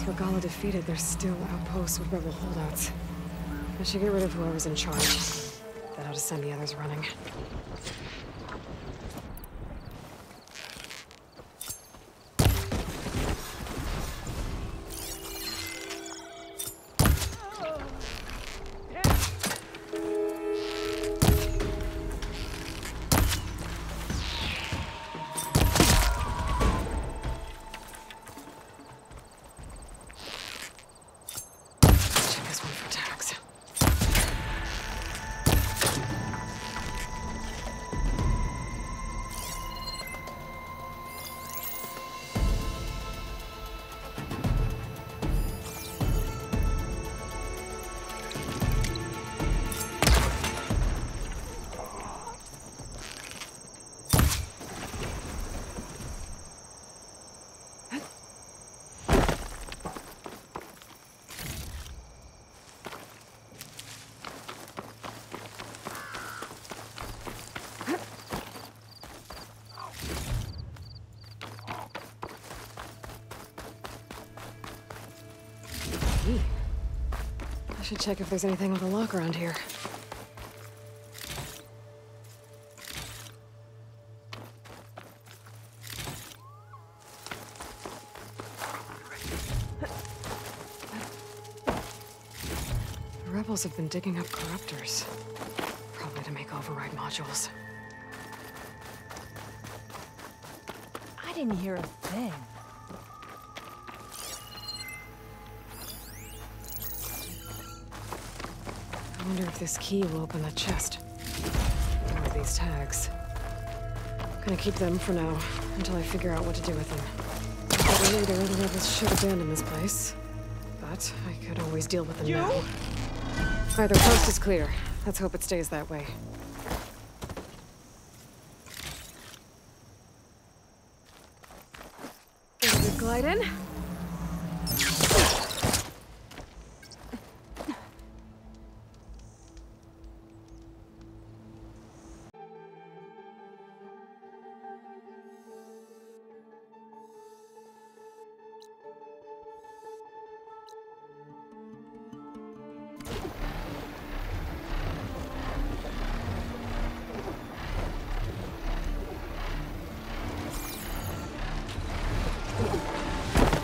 With Regalla defeated, there's still outposts with rebel holdouts. I should get rid of whoever's in charge. That ought to send the others running. Key. I should check if there's anything with a lock around here. The rebels have been digging up corruptors. Probably to make override modules. I didn't hear a thing. Wonder if this key will open the chest. Or these tags. Gonna keep them for now, until I figure out what to do with them. Probably the other rebels should abandon this place. But I could always deal with them You? now. Either coast is clear. Let's hope it stays that way. Glide in?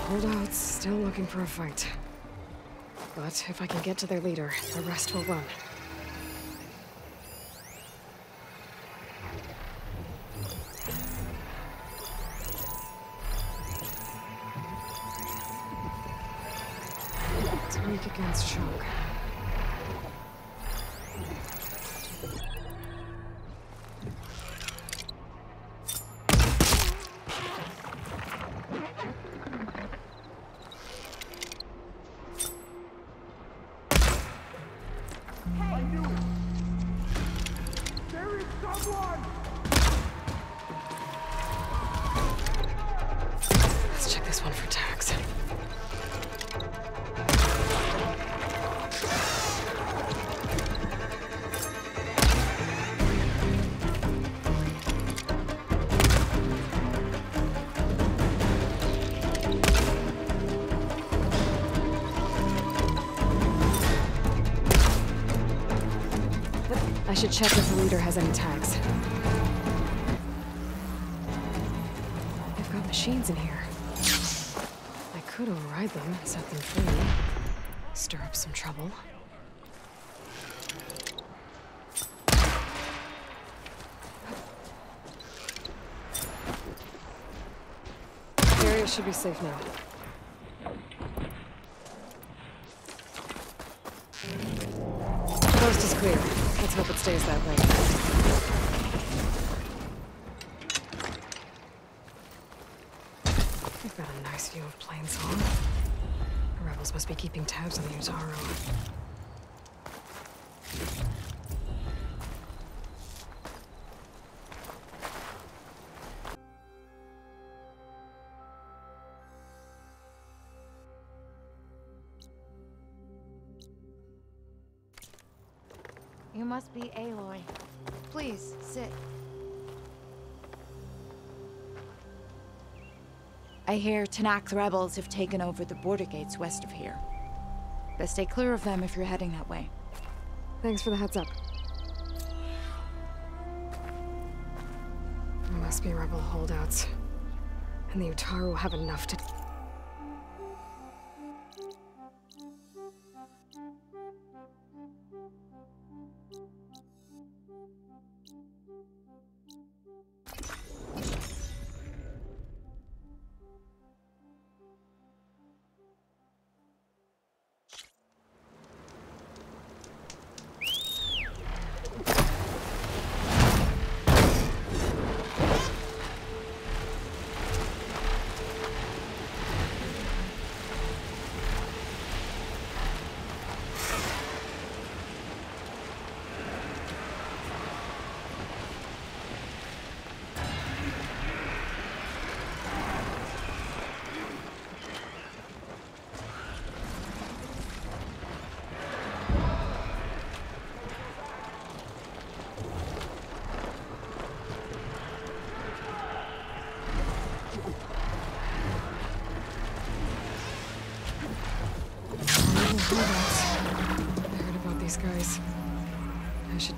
Holdouts still looking for a fight. But if I can get to their leader, the rest will run. Weak against shock. Should check if the leader has any tags. They've got machines in here. I could override them and set them free. Stir up some trouble. The area should be safe now. On. You must be Aloy. Please, sit. I hear Tenakth rebels have taken over the border gates west of here. Best stay clear of them if you're heading that way. Thanks for the heads up. There must be rebel holdouts. And the Utaru have enough to...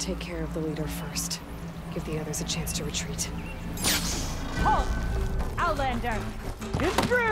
take care of the leader first. Give the others a chance to retreat. Halt! Outlander! Oh!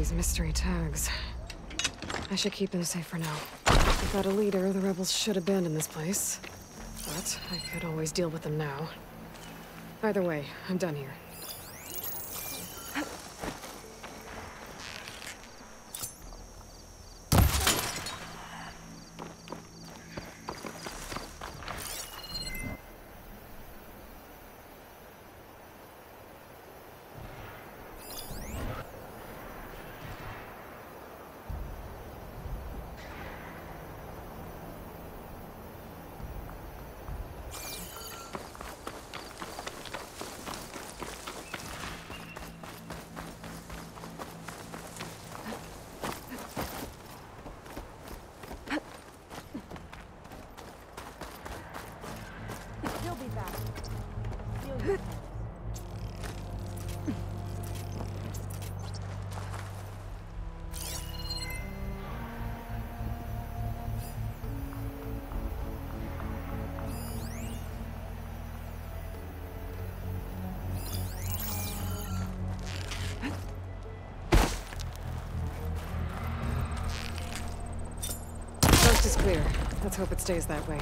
These mystery tags. I should keep them safe for now. Without a leader, the rebels should abandon this place. But I could always deal with them now. Either way, I'm done here. Clear. Let's hope it stays that way.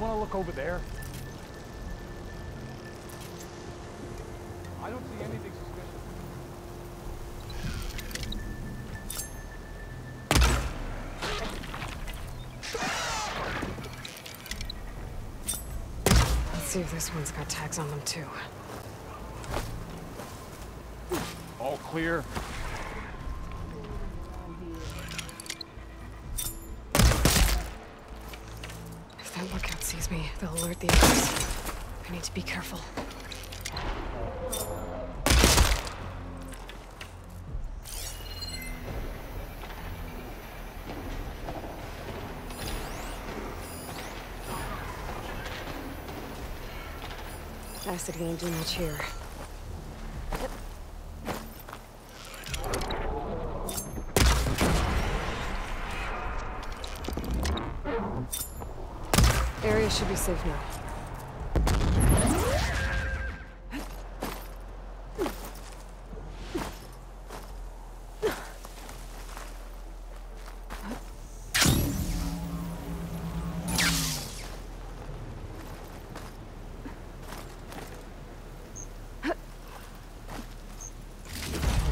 Want to look over there? I don't see anything suspicious. Let's see if this one's got tags on them too. All clear. They'll alert the others. I need to be careful. Acid won't do much here. Area should be safe now.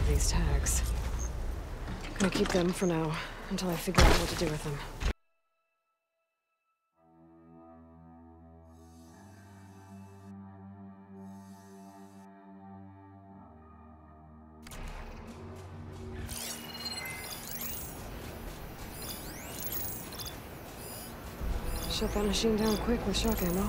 These tags. I'm Gonna keep them for now, until I figure out what to do with them. Shut that machine down quick with shock ammo.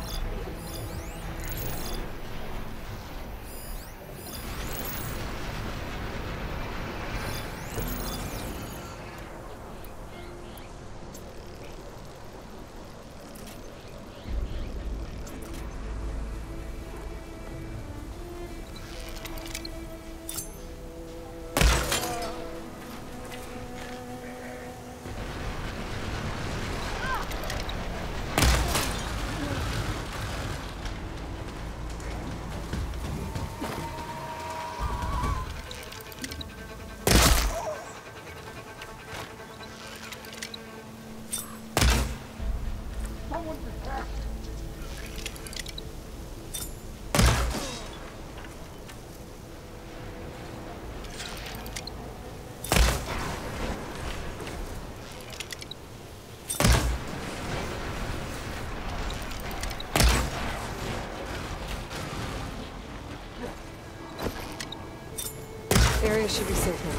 Should be safe now.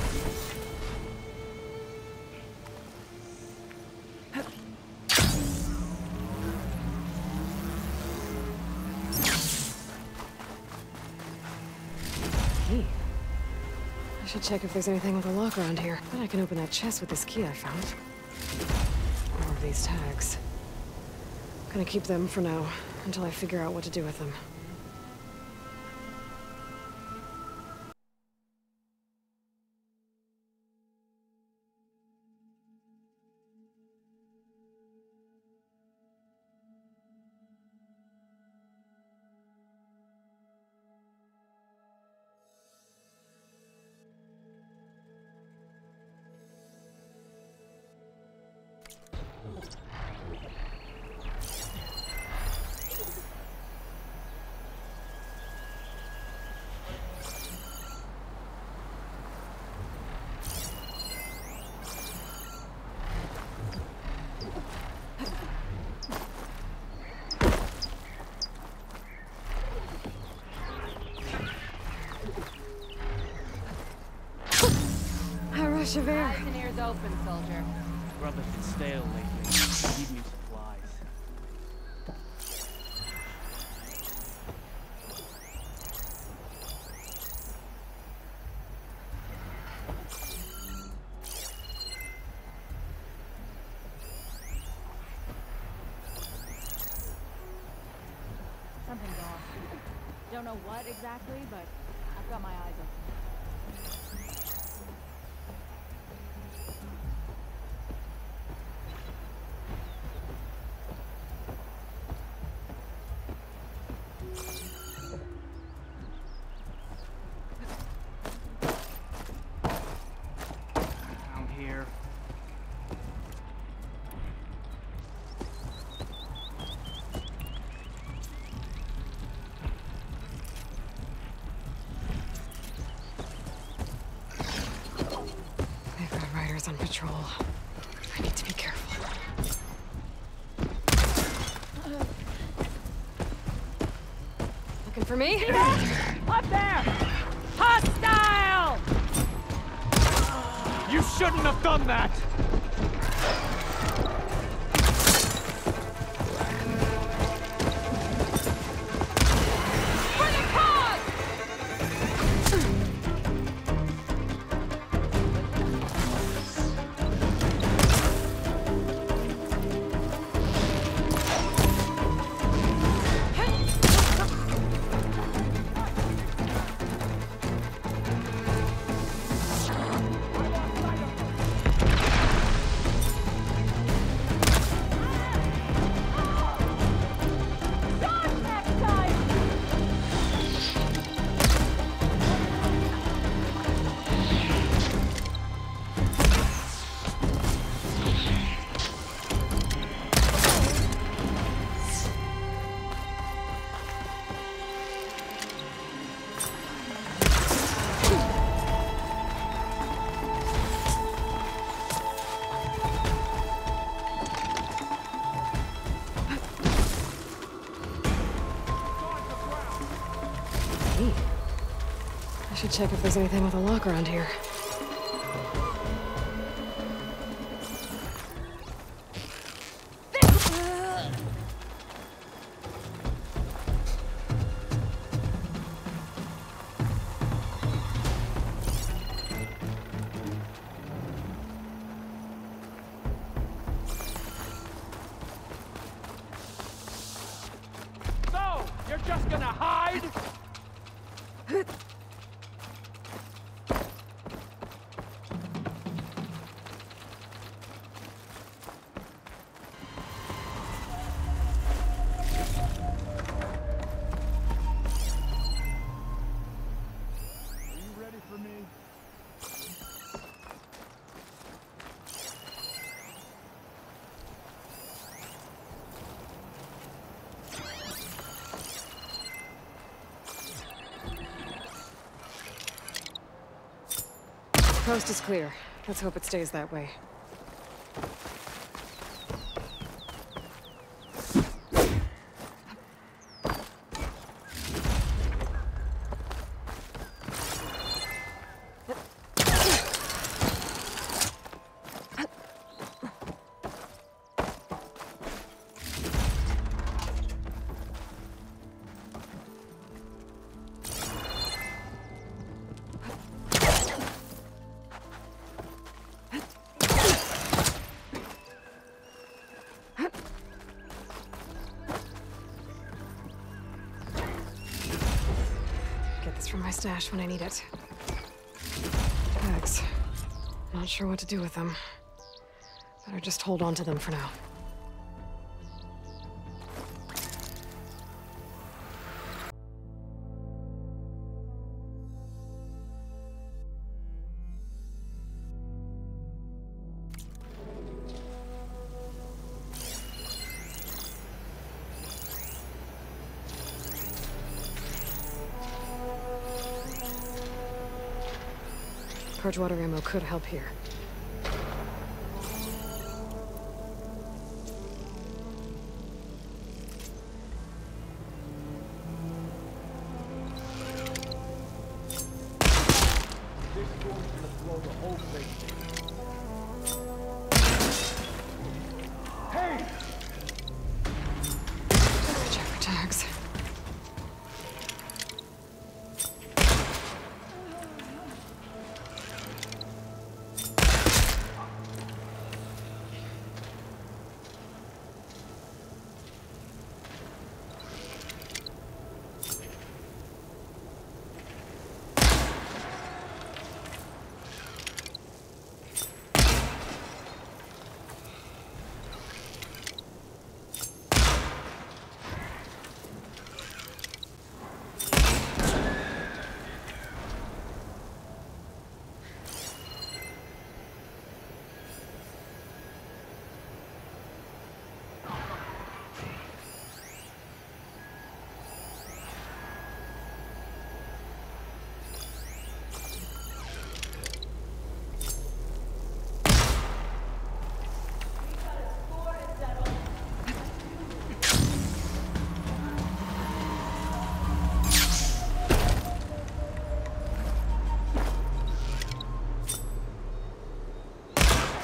Should check if there's anything with a lock around here. Bet I can open that chest with this key I found. More of these tags. I'm Gonna keep them for now, until I figure out what to do with them. of air. Eyes and ears open, soldier. Grubber's been stale lately. Something's off. Don't know what exactly, patrol. I need to be careful. Looking for me? Up there! Hostile! You shouldn't have done that! Check if there's anything with a lock around here. Coast is clear. Let's hope it stays that way. From my stash when I need it. Bags. Not sure what to do with them. Better just hold on to them for now. Purge water ammo could help here.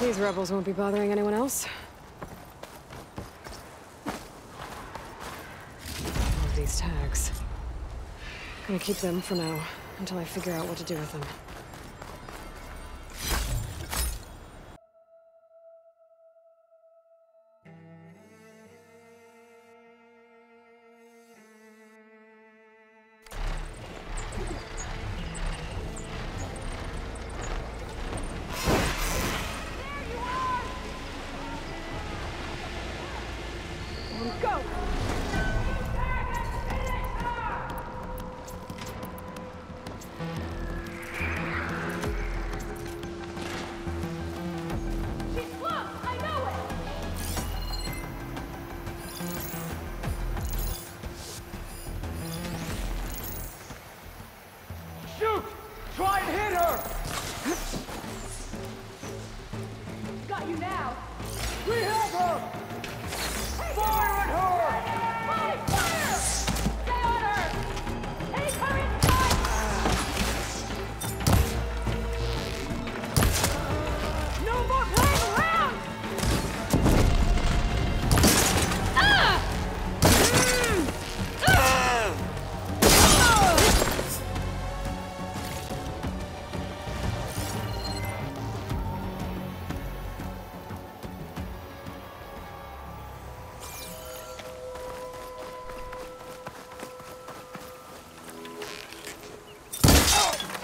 These rebels won't be bothering anyone else. All these tags. Gonna keep them for now, until I figure out what to do with them.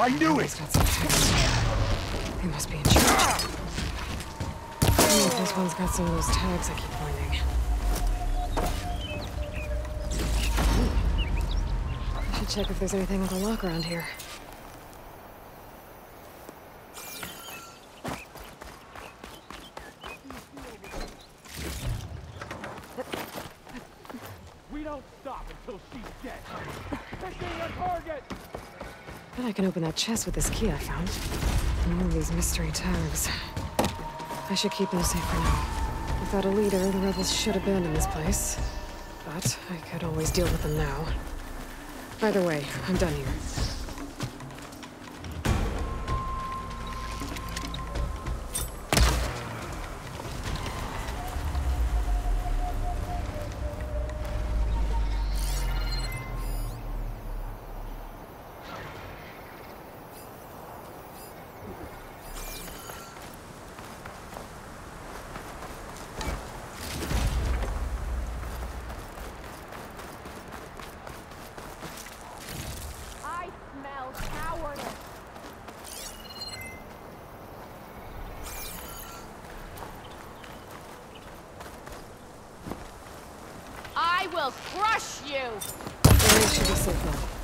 I knew it! They must be in charge. Oh, this one's got some of those tags I keep finding. I should check if there's anything with a lock around here. We don't stop until she's dead. Picking a target! Bet I can open that chest with this key I found. And all these mystery tags. I should keep them safe for now. Without a leader, the rebels should abandon this place. But I could always deal with them now. Either way, I'm done here. Crush you!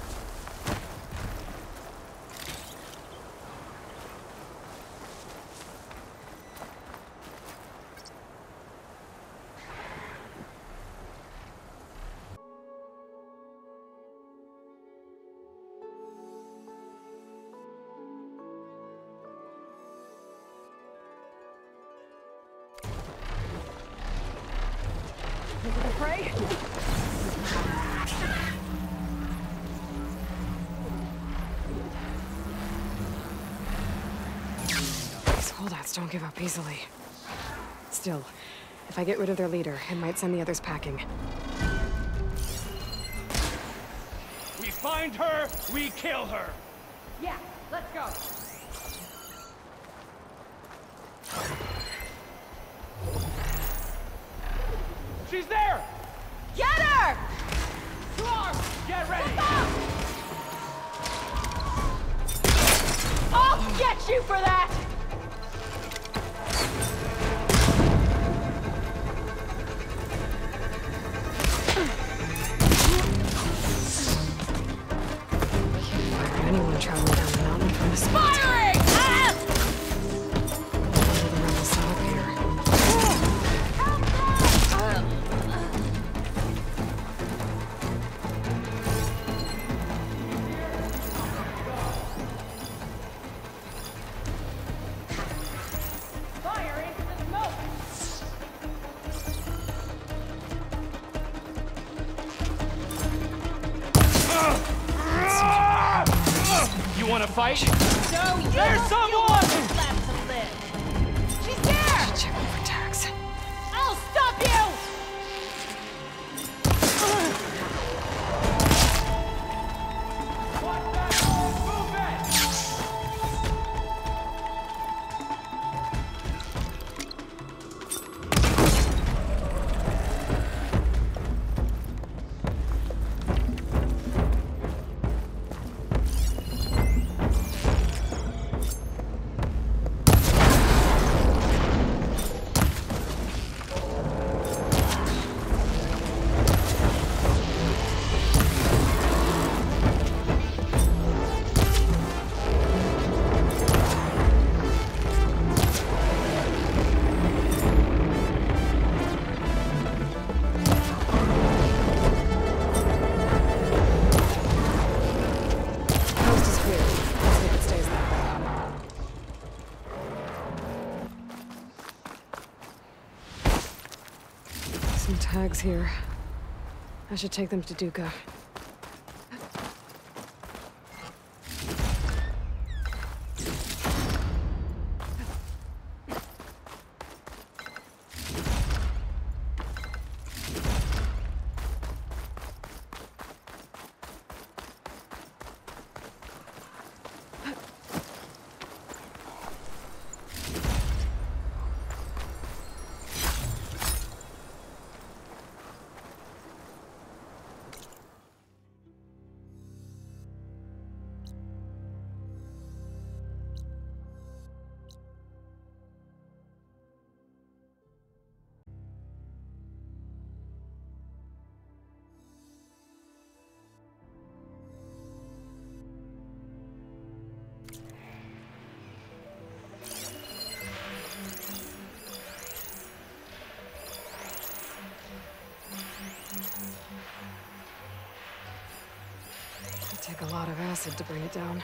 These don't give up easily. Still, if I get rid of their leader, it might send the others packing. We find her, we kill her! Yeah, let's go. She's there! Get her! Clark, get ready! I'll get you for that! The Here. I should take them to Duca. To bring it down.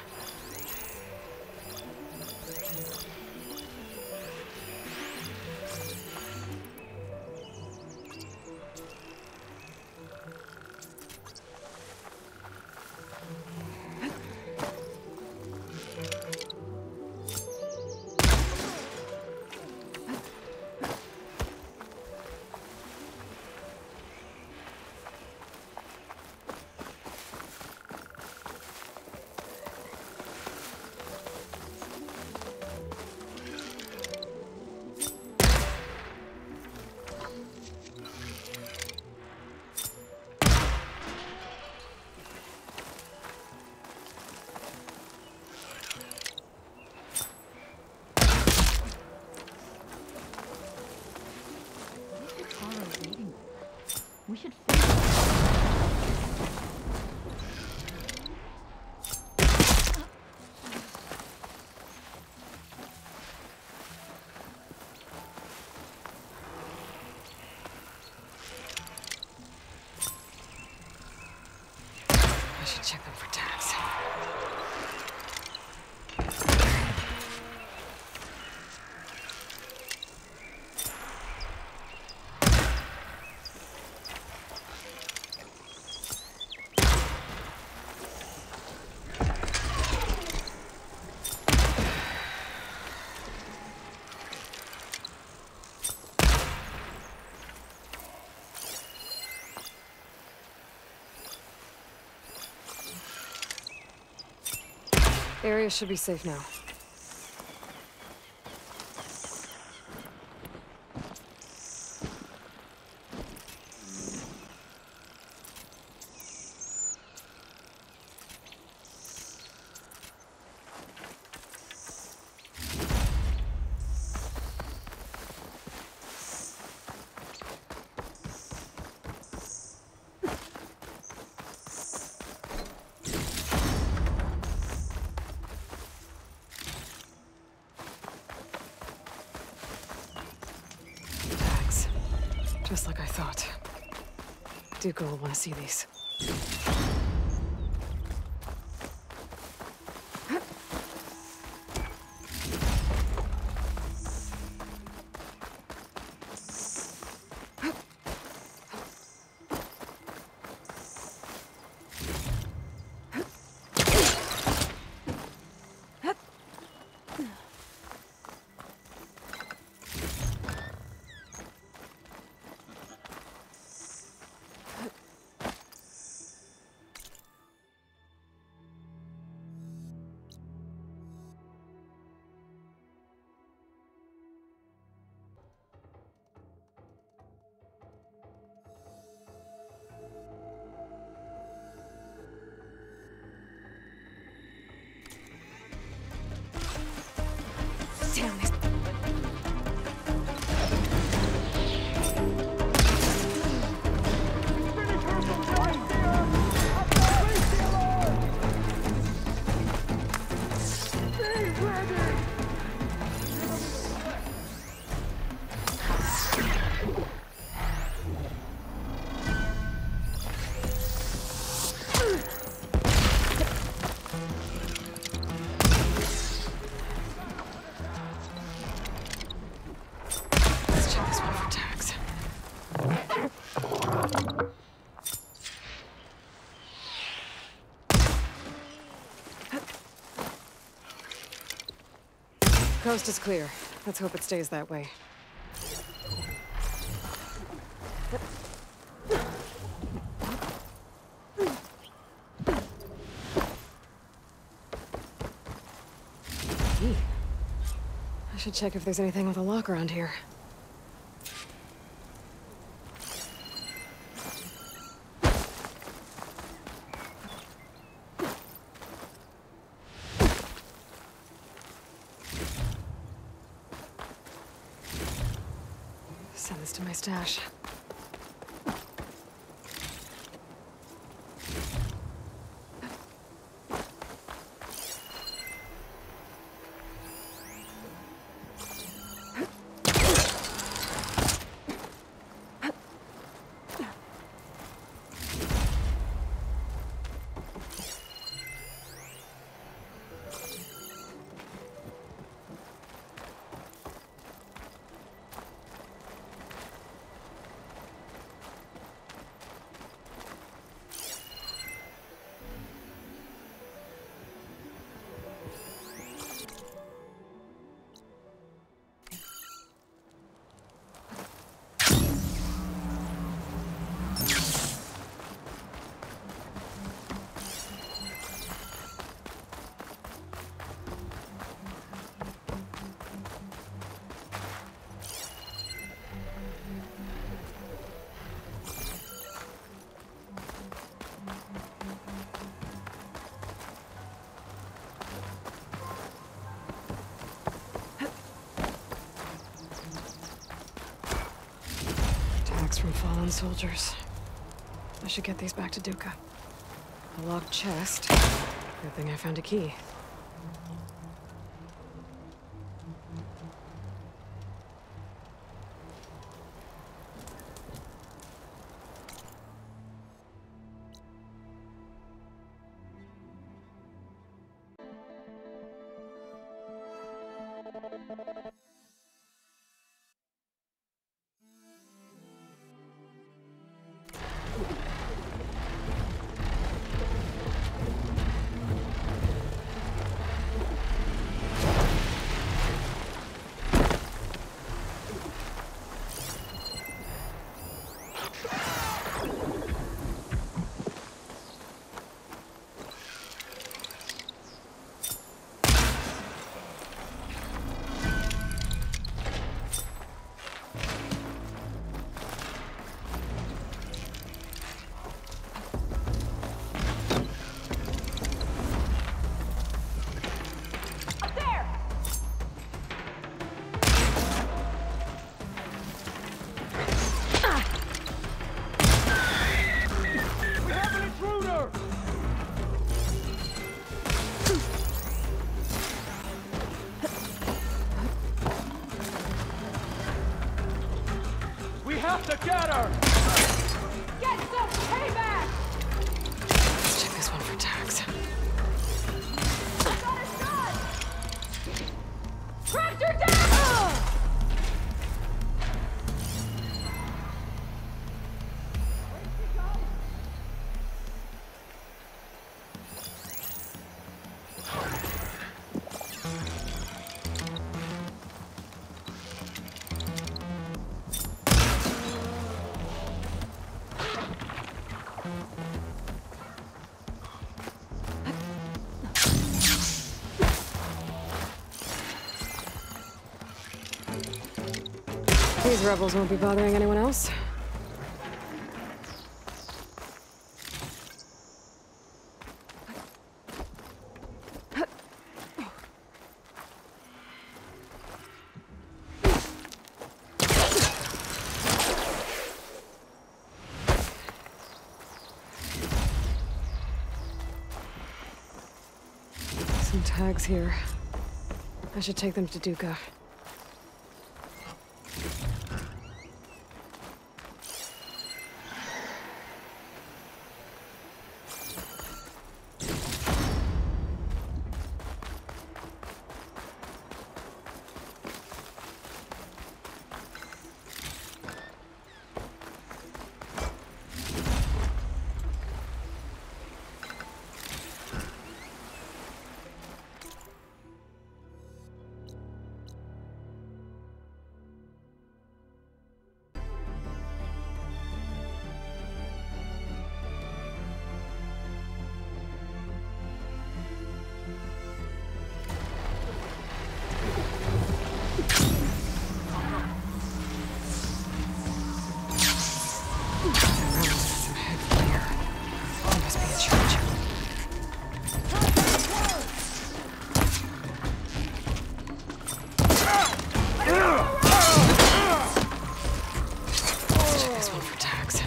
Check them for tags. Area should be safe now. Dukkah will want to see these. hicieron esto? Coast is clear. Let's hope it stays that way. Key. I should check if there's anything with a lock around here. Send this to my stash. Fallen soldiers. I should get these back to Dukkah. A locked chest. Good thing I found a key. Rebels won't be bothering anyone else. Some tags here. I should take them to Dukkah. this one for tags.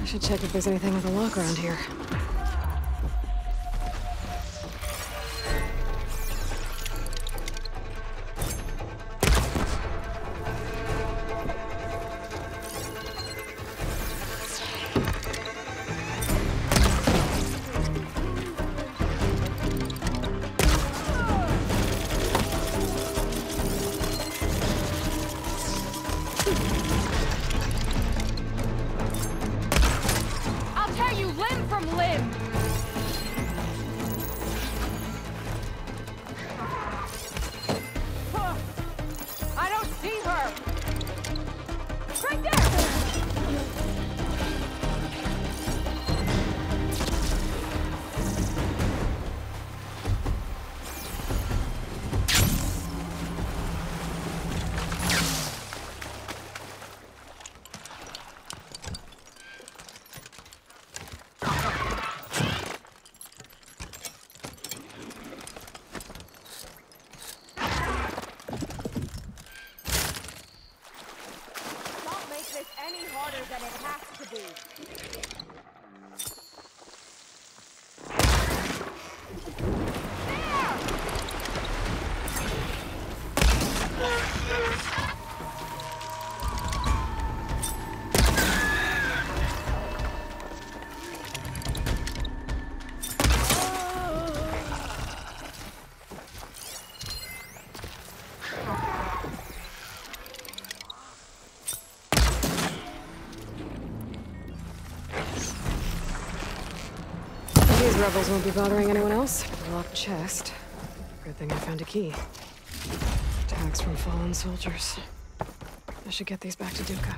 I should check if there's anything with a lock around here. Has to be. Rebels won't be bothering anyone else. Locked chest. Good thing I found a key. Tags from fallen soldiers. I should get these back to Dukkah.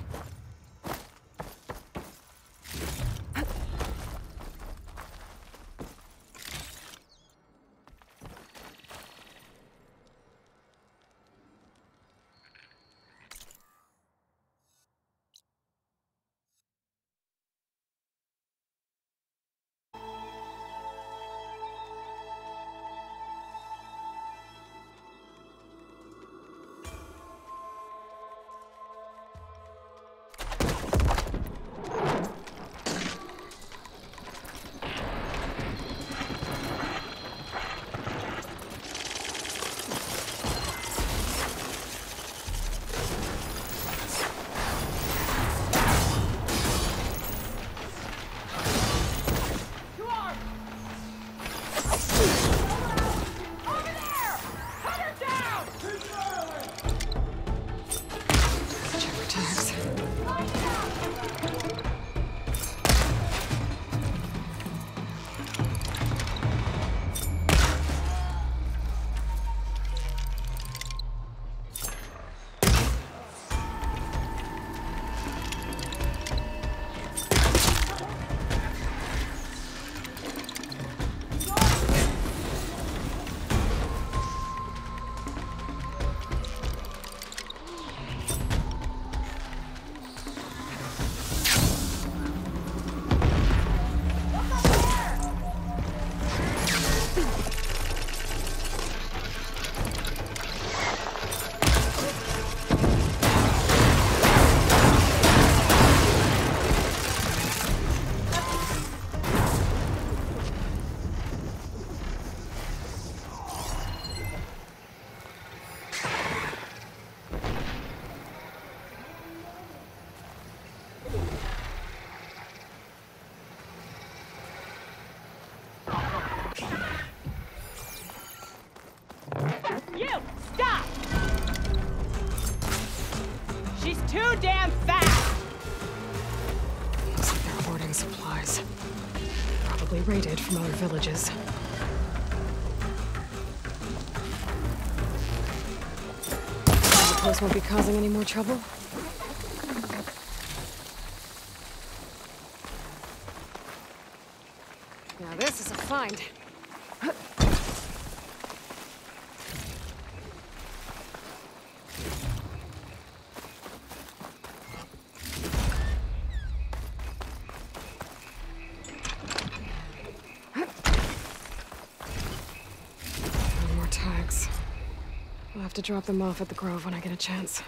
Raided from other villages. The place won't be causing any more trouble. Drop them off at the Grove when I get a chance.